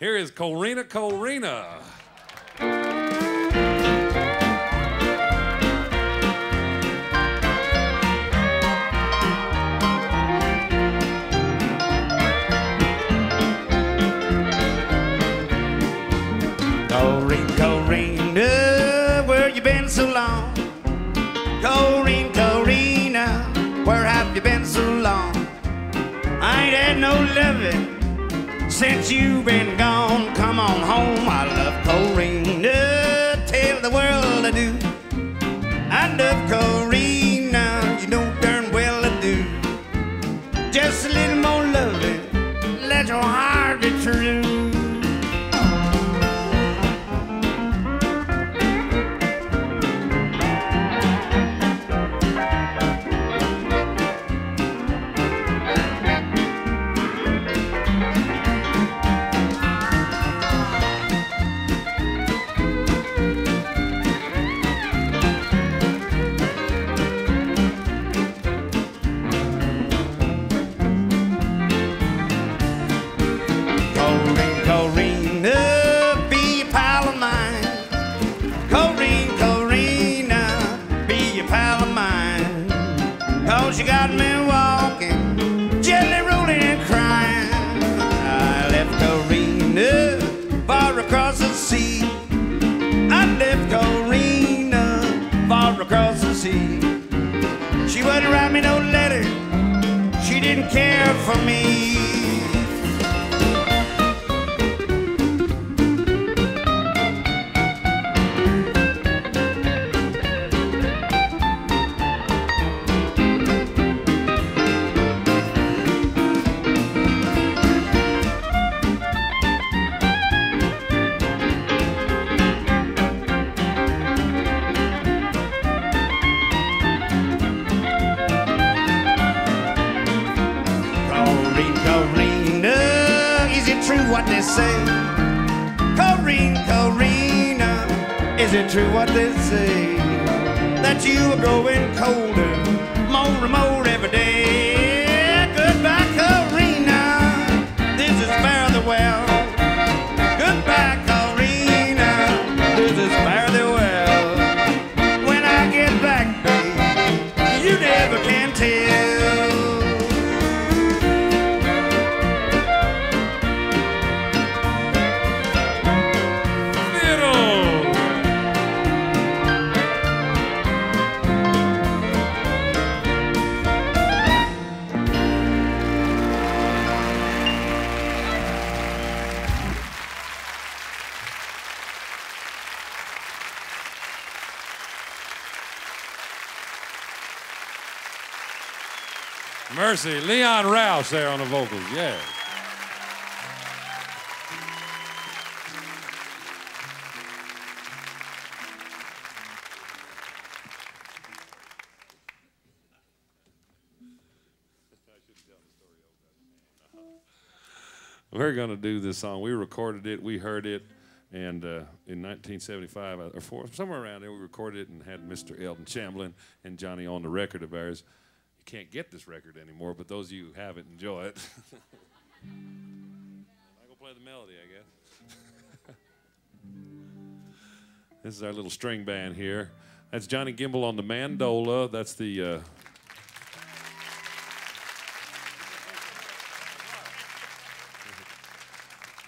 Here is Corina Corina. Corrine, Corina, where you been so long? Corrine, Corina, where have you been so long? I ain't had no loving since you've been gone. Come on home, I love Corina, tell the world I do. I love Corina, you know darn well I do. Just a little more loving, let your heart a pal of mine. Cause you got me walking, jelly rolling and crying. I left Corina far across the sea. I left Corina far across the sea. She wouldn't write me no letter, she didn't care for me. True what they say? Corrine, Corina, is it true what they say? That you are growing colder, more and more every day. Mercy, Leon Rausch there on the vocals, yeah. We're going to do this song. We recorded it, we heard it, and uh, in 1975 uh, or four, somewhere around there, we recorded it and had Mr. Elton Chamberlain and Johnny on the record of ours. You can't get this record anymore, but those of you who have it, enjoy it. I'm going to play the melody, I guess. this is our little string band here. That's Johnny Gimble on the mandola. That's the. Uh,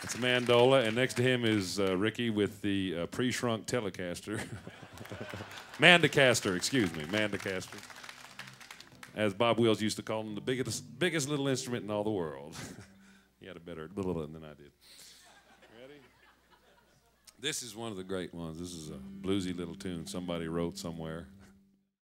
That's a mandola, and next to him is uh, Ricky with the uh, pre-shrunk Telecaster. Mandocaster, excuse me, Mandocaster. As Bob Wills used to call him, the biggest, biggest little instrument in all the world. he had a better little than I did. Ready? This is one of the great ones. This is a bluesy little tune somebody wrote somewhere.